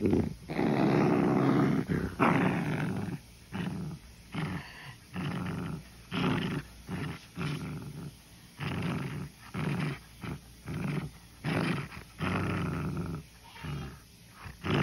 Mm-hmm.